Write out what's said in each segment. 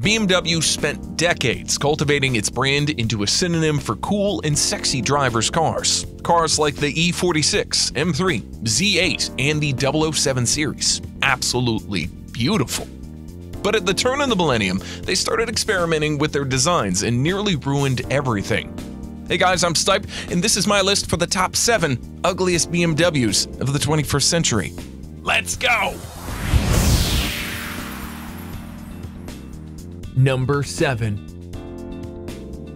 BMW spent decades cultivating its brand into a synonym for cool and sexy drivers' cars. Cars like the E46, M3, Z8, and the 007 series. Absolutely beautiful. But at the turn of the millennium, they started experimenting with their designs and nearly ruined everything. Hey guys, I'm Stype, and this is my list for the top 7 ugliest BMWs of the 21st century. Let's go! Number 7.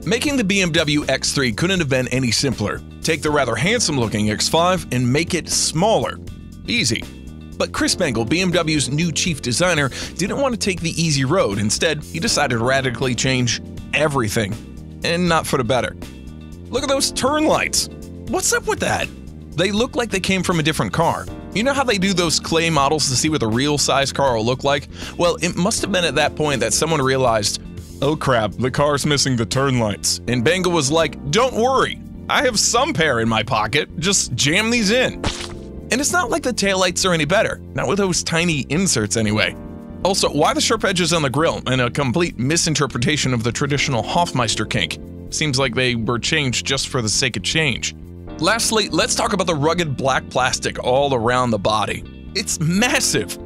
Making the BMW X3 couldn't have been any simpler. Take the rather handsome looking X5 and make it smaller. Easy. But Chris Bangle, BMW's new chief designer, didn't want to take the easy road. Instead, he decided to radically change everything. And not for the better. Look at those turn lights. What's up with that? They look like they came from a different car. You know how they do those clay models to see what a real size car will look like? Well, it must have been at that point that someone realized, oh crap, the car's missing the turn lights. And Bangle was like, don't worry, I have some pair in my pocket, just jam these in. And it's not like the taillights are any better, not with those tiny inserts anyway. Also, why the sharp edges on the grill and a complete misinterpretation of the traditional Hofmeister kink? Seems like they were changed just for the sake of change. Lastly, let's talk about the rugged black plastic all around the body. It's massive.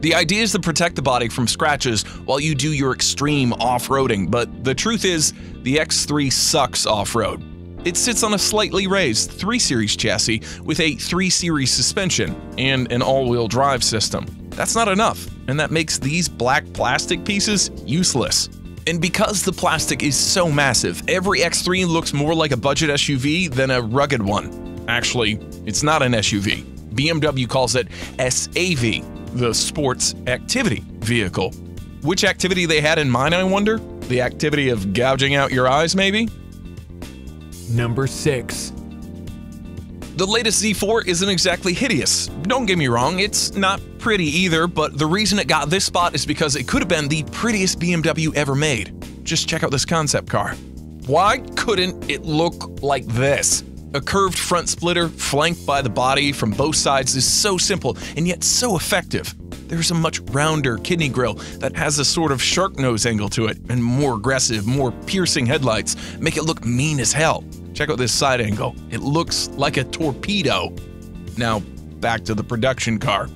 The idea is to protect the body from scratches while you do your extreme off-roading, but the truth is, the X3 sucks off-road. It sits on a slightly raised 3 Series chassis with a 3 Series suspension and an all-wheel drive system. That's not enough, and that makes these black plastic pieces useless. And because the plastic is so massive, every X3 looks more like a budget SUV than a rugged one. Actually, it's not an SUV. BMW calls it SAV, the Sports Activity Vehicle. Which activity they had in mind, I wonder? The activity of gouging out your eyes, maybe? Number 6. The latest Z4 isn't exactly hideous. Don't get me wrong, it's not pretty either, but the reason it got this spot is because it could have been the prettiest BMW ever made. Just check out this concept car. Why couldn't it look like this? A curved front splitter flanked by the body from both sides is so simple and yet so effective. There's a much rounder kidney grille that has a sort of shark nose angle to it, and more aggressive, more piercing headlights make it look mean as hell. Check out this side angle. It looks like a torpedo. Now, back to the production car.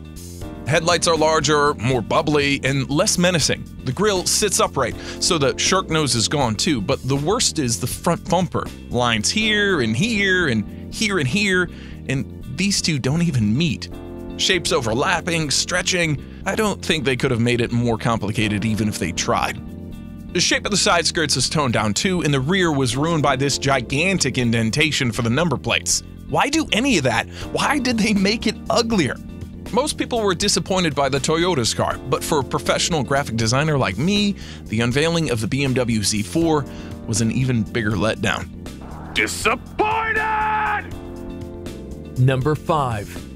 Headlights are larger, more bubbly, and less menacing. The grille sits upright, so the shark nose is gone too, but the worst is the front bumper. Lines here and here and here and here, and these two don't even meet. Shapes overlapping, stretching. I don't think they could have made it more complicated even if they tried. The shape of the side skirts is toned down too, and the rear was ruined by this gigantic indentation for the number plates. Why do any of that? Why did they make it uglier? Most people were disappointed by the Toyota's car, but for a professional graphic designer like me, the unveiling of the BMW Z4 was an even bigger letdown. Disappointed! Number 5.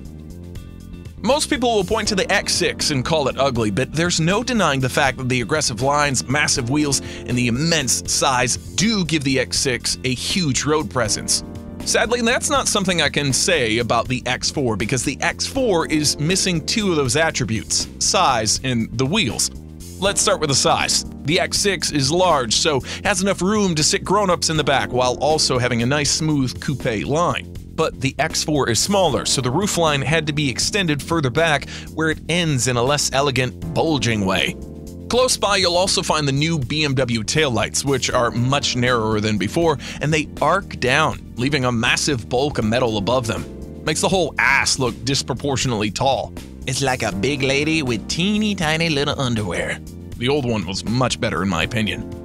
Most people will point to the X6 and call it ugly, but there's no denying the fact that the aggressive lines, massive wheels, and the immense size do give the X6 a huge road presence. Sadly, that's not something I can say about the X4 because the X4 is missing two of those attributes size and the wheels. Let's start with the size. The X6 is large, so has enough room to sit grown-ups in the back while also having a nice smooth coupe line but the X4 is smaller, so the roofline had to be extended further back where it ends in a less elegant, bulging way. Close by, you'll also find the new BMW taillights, which are much narrower than before, and they arc down, leaving a massive bulk of metal above them. Makes the whole ass look disproportionately tall. It's like a big lady with teeny tiny little underwear. The old one was much better in my opinion.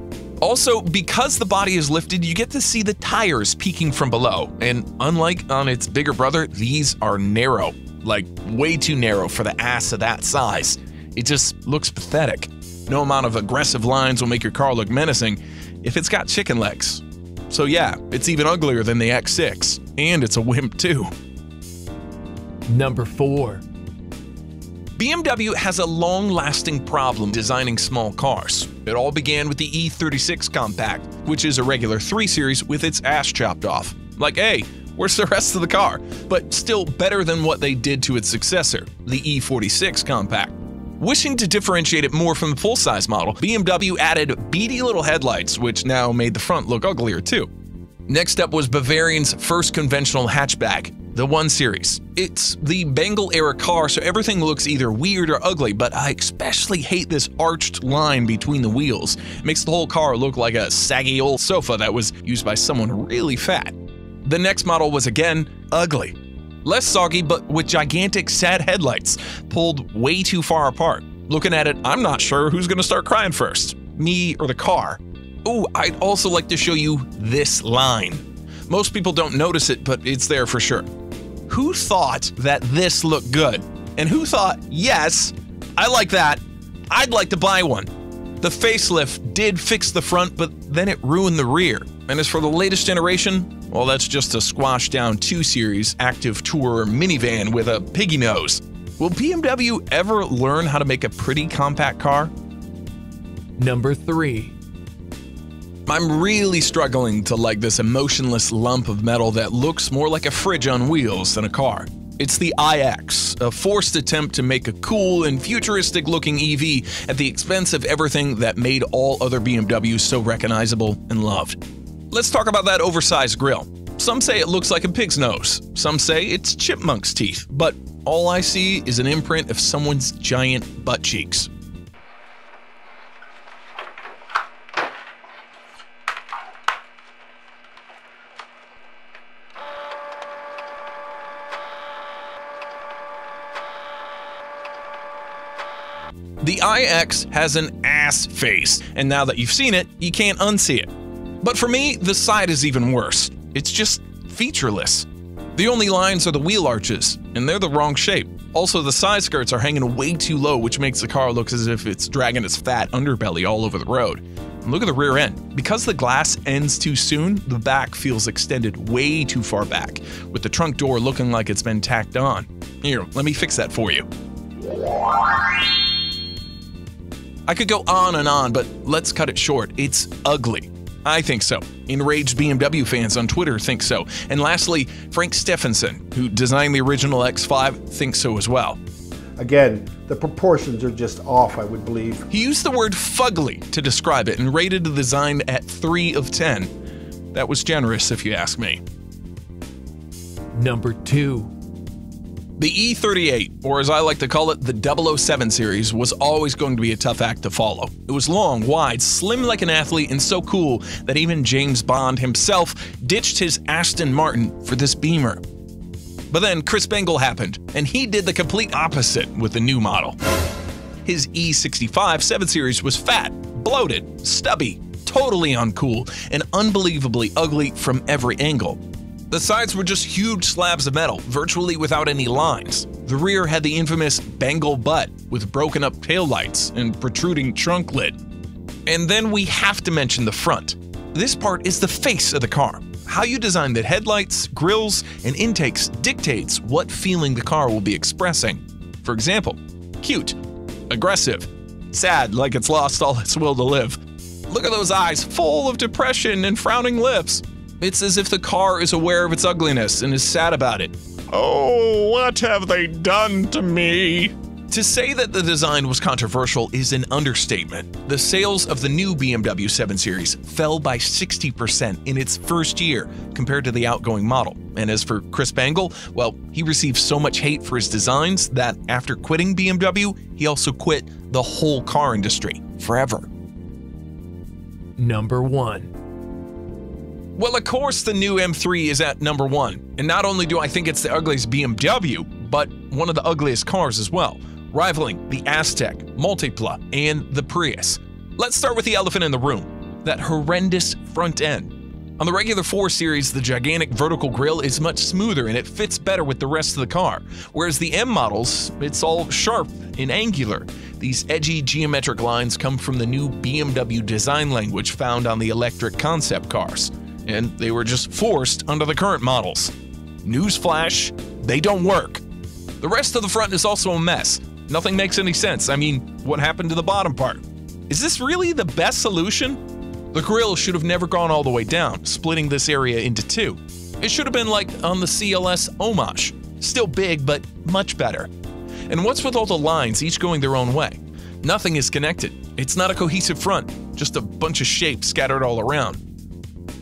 Also, because the body is lifted, you get to see the tires peeking from below, and unlike on its bigger brother, these are narrow. Like, way too narrow for the ass of that size. It just looks pathetic. No amount of aggressive lines will make your car look menacing if it's got chicken legs. So yeah, it's even uglier than the X6, and it's a wimp too. Number 4. BMW has a long-lasting problem designing small cars. It all began with the E36 Compact, which is a regular 3 Series with its ass chopped off. Like, hey, where's the rest of the car? But still better than what they did to its successor, the E46 Compact. Wishing to differentiate it more from the full size model, BMW added beady little headlights, which now made the front look uglier too. Next up was Bavarian's first conventional hatchback, the 1 Series. It's the Bangle era car, so everything looks either weird or ugly, but I especially hate this arched line between the wheels. It makes the whole car look like a saggy old sofa that was used by someone really fat. The next model was again ugly. Less soggy, but with gigantic sad headlights, pulled way too far apart. Looking at it, I'm not sure who's gonna start crying first, me or the car. Oh, I'd also like to show you this line. Most people don't notice it, but it's there for sure. Who thought that this looked good? And who thought, yes, I like that, I'd like to buy one? The facelift did fix the front, but then it ruined the rear. And as for the latest generation, well, that's just a squashed down 2 Series active tour minivan with a piggy nose. Will BMW ever learn how to make a pretty compact car? Number 3. I'm really struggling to like this emotionless lump of metal that looks more like a fridge on wheels than a car. It's the iX, a forced attempt to make a cool and futuristic looking EV at the expense of everything that made all other BMWs so recognizable and loved. Let's talk about that oversized grille. Some say it looks like a pig's nose, some say it's chipmunk's teeth, but all I see is an imprint of someone's giant butt cheeks. The iX has an ass face, and now that you've seen it, you can't unsee it. But for me, the side is even worse. It's just featureless. The only lines are the wheel arches, and they're the wrong shape. Also, the side skirts are hanging way too low, which makes the car look as if it's dragging its fat underbelly all over the road. And look at the rear end. Because the glass ends too soon, the back feels extended way too far back, with the trunk door looking like it's been tacked on. Here, let me fix that for you. I could go on and on, but let's cut it short. It's ugly. I think so. Enraged BMW fans on Twitter think so. And lastly, Frank Stephenson, who designed the original X5, thinks so as well. Again, the proportions are just off, I would believe. He used the word fugly to describe it and rated the design at 3 of 10. That was generous, if you ask me. Number 2. The E38, or as I like to call it, the 007 series, was always going to be a tough act to follow. It was long, wide, slim like an athlete, and so cool that even James Bond himself ditched his Aston Martin for this Beamer. But then Chris Bangle happened, and he did the complete opposite with the new model. His E65 7 Series was fat, bloated, stubby, totally uncool, and unbelievably ugly from every angle. The sides were just huge slabs of metal, virtually without any lines. The rear had the infamous bangle butt with broken up taillights and protruding trunk lid. And then we have to mention the front. This part is the face of the car. How you design the headlights, grills, and intakes dictates what feeling the car will be expressing. For example, cute, aggressive, sad like it's lost all its will to live. Look at those eyes full of depression and frowning lips. It's as if the car is aware of its ugliness and is sad about it. Oh, what have they done to me? To say that the design was controversial is an understatement. The sales of the new BMW 7 Series fell by 60% in its first year compared to the outgoing model. And as for Chris Bangle, well, he received so much hate for his designs that after quitting BMW, he also quit the whole car industry forever. Number 1. Well, of course, the new M3 is at number one. And not only do I think it's the ugliest BMW, but one of the ugliest cars as well, rivaling the Aztek, Multipla, and the Prius. Let's start with the elephant in the room that horrendous front end. On the regular 4 Series, the gigantic vertical grille is much smoother and it fits better with the rest of the car, whereas the M models, it's all sharp and angular. These edgy geometric lines come from the new BMW design language found on the electric concept cars and they were just forced onto the current models. Newsflash, they don't work. The rest of the front is also a mess. Nothing makes any sense. I mean, what happened to the bottom part? Is this really the best solution? The grille should have never gone all the way down, splitting this area into two. It should have been like on the CSL Hommage. Still big, but much better. And what's with all the lines, each going their own way? Nothing is connected. It's not a cohesive front, just a bunch of shapes scattered all around.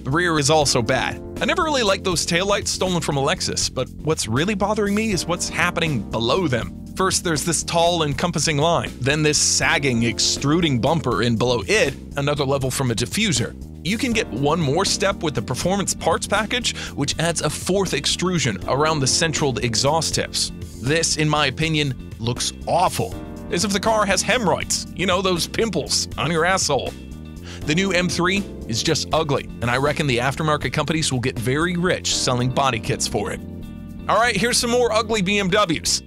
The rear is also bad. I never really liked those taillights stolen from a Lexus, but what's really bothering me is what's happening below them. First, there's this tall, encompassing line, then this sagging, extruding bumper, and below it, another level from a diffuser. You can get one more step with the Performance Parts package, which adds a fourth extrusion around the central exhaust tips. This, in my opinion, looks awful. As if the car has hemorrhoids, you know, those pimples on your asshole. The new M3 is just ugly, and I reckon the aftermarket companies will get very rich selling body kits for it. Alright, here's some more ugly BMWs.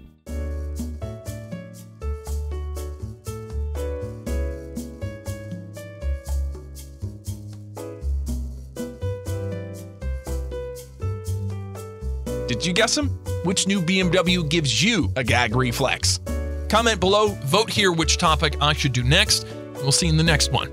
Did you guess them? Which new BMW gives you a gag reflex? Comment below, vote here which topic I should do next, and we'll see you in the next one.